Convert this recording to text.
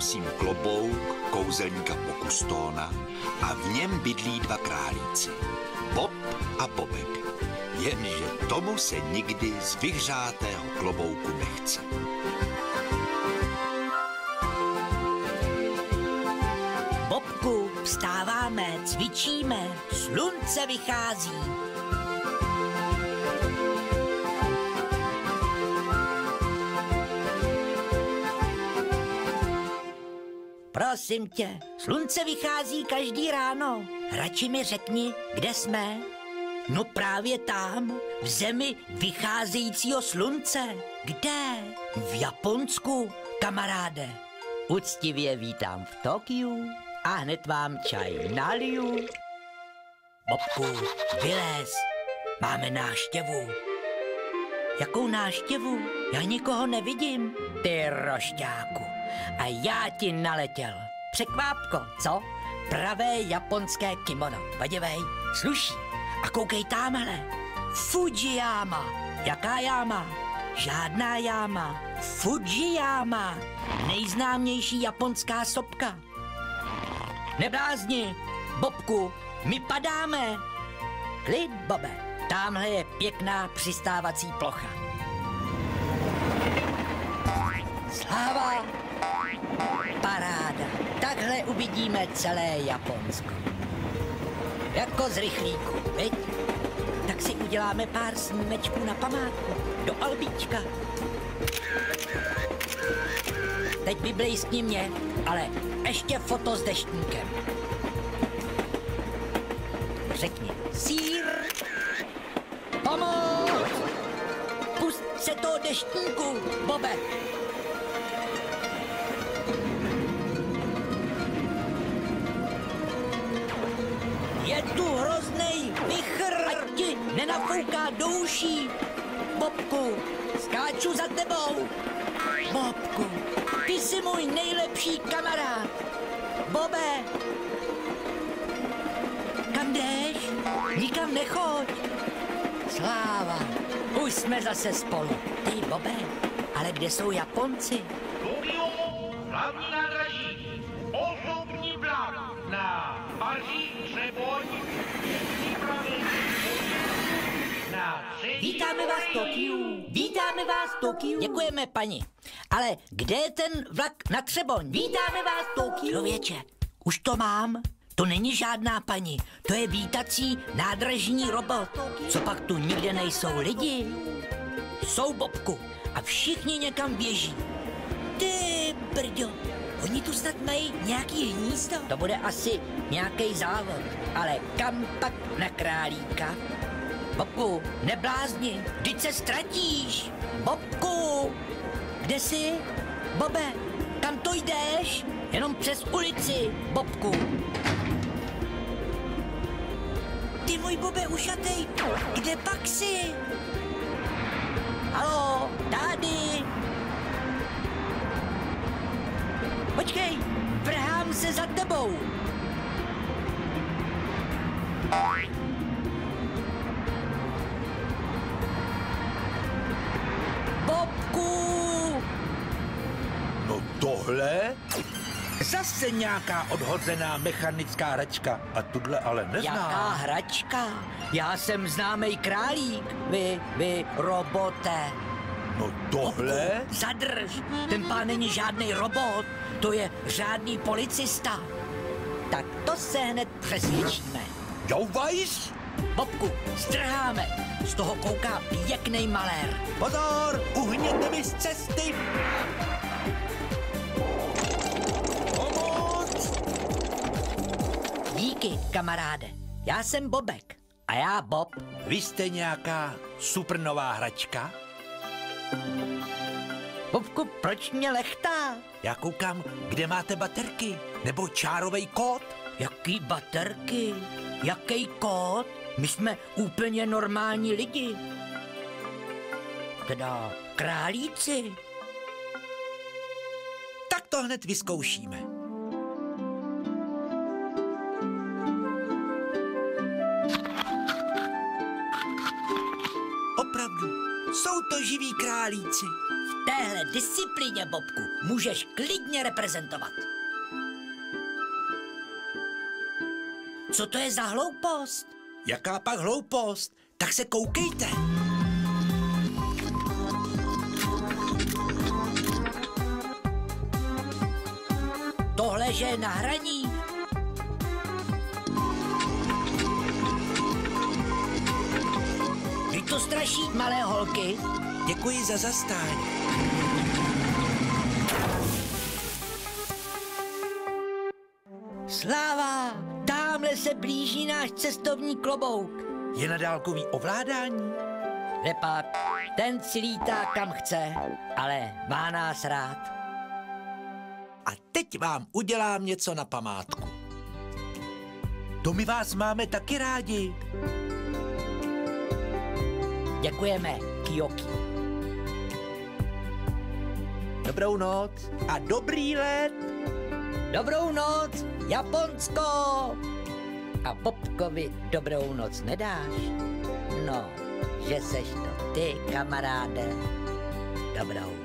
poprosím klobouk kouzelníka Pokustóna a v něm bydlí dva králíci. Bob a Bobek. Jenže tomu se nikdy z vyhřátého klobouku nechce. Bobku, vstáváme, cvičíme, slunce vychází. Prosím tě, slunce vychází každý ráno. Radši mi řekni, kde jsme. No právě tam, v zemi vycházejícího slunce. Kde? V Japonsku, kamaráde. Uctivě vítám v Tokiu a hned vám čaj naliju. Bobku, vylez, máme náštěvu. Jakou náštěvu? Já nikoho nevidím. Ty rošťáku. A já ti naletěl. Překvápko, co? Pravé japonské kimono. Podívej, sluší. A koukej tamhle. Fujiyama. Jaká jáma? Žádná jáma. Fujiyama. Nejznámější japonská sopka. Neblázni, Bobku, my padáme. Klid, Bobe, tamhle je pěkná přistávací plocha. Sláva! Uvidíme celé Japonsko. Jako z rychlíku, viď? Tak si uděláme pár snímečků na památku. Do albíčka. Teď vyblejskni mě, ale ještě foto s deštníkem. Řekni sír. Pomoc! Pust se toho deštníku, Bobe. Je tu hroznej vichr, ať ti nenafouká do uší. Bobku, skáču za tebou. Bobku, ty jsi můj nejlepší kamarád. Bobe, kam jdeš? Nikam nechoď. Sláva, už jsme zase spolu. Ty, Bobe, ale kde jsou Japonci? Tokio, hlavní nádraží, Vítáme vás v Tokiu. Vítáme vás v Tokiu. Děkujeme, paní. Ale kde je ten vlak na Třeboň? Vítáme vás v Tokiu. Člověče, už to mám. To není žádná paní, to je vítací nádražní robot. Co pak tu nikde nejsou lidi? Jsou, Bobku, a všichni někam běží. Ty brďo, oni tu snad mají nějaký hnízdo. To bude asi nějaký závod, ale kam pak na králíka? Bobku, neblázni, vždyť se ztratíš. Bobku, kde jsi? Bobe, kam to jdeš? Jenom přes ulici, Bobku. Ty můj Bobe ušatej, kde pak jsi? Halo, Počkej, vrhám se za tebou. Bobku! No tohle? Zase nějaká odhozená mechanická hračka. A tuhle ale Jaká neznám. hračka? Já jsem známý králík, vy, vy robote. No tohle? Zadrž, ten pán není žádný robot, to je řádný policista. Tak to se hned přesvědčíme. Jo, Weiss? Bobku, strháme, z toho kouká pěkný malér. Pozor, uhněte mi z cesty. Pomoc! Díky, kamaráde. Já jsem Bobek. A já Bob. Vy jste nějaká supernová hračka? Bobku, proč mě lechtá? Já koukám, kde máte baterky. Nebo čárovej kód. Jaký baterky? Jaký kód? My jsme úplně normální lidi. Teda králíci. Tak to hned vyzkoušíme. Opravdu, jsou to živí králíci. V téhle disciplíně, Bobku, můžeš klidně reprezentovat. Co to je za hloupost? Jaká pak hloupost? Tak se koukejte. Tohle, že je na hraní. To straší malé holky. Děkuji za zastání. Sláva, tamhle se blíží náš cestovní klobouk. Je na dálkový ovládání? Lepak, ten si lítá kam chce, ale má nás rád. A teď vám udělám něco na památku. To my vás máme taky rádi. Děkujeme, Kyoki. Dobrou noc a dobrý let. Dobrou noc, Japonsko! A Bobkovi dobrou noc nedáš? No, že seš to ty, kamaráde. Dobrou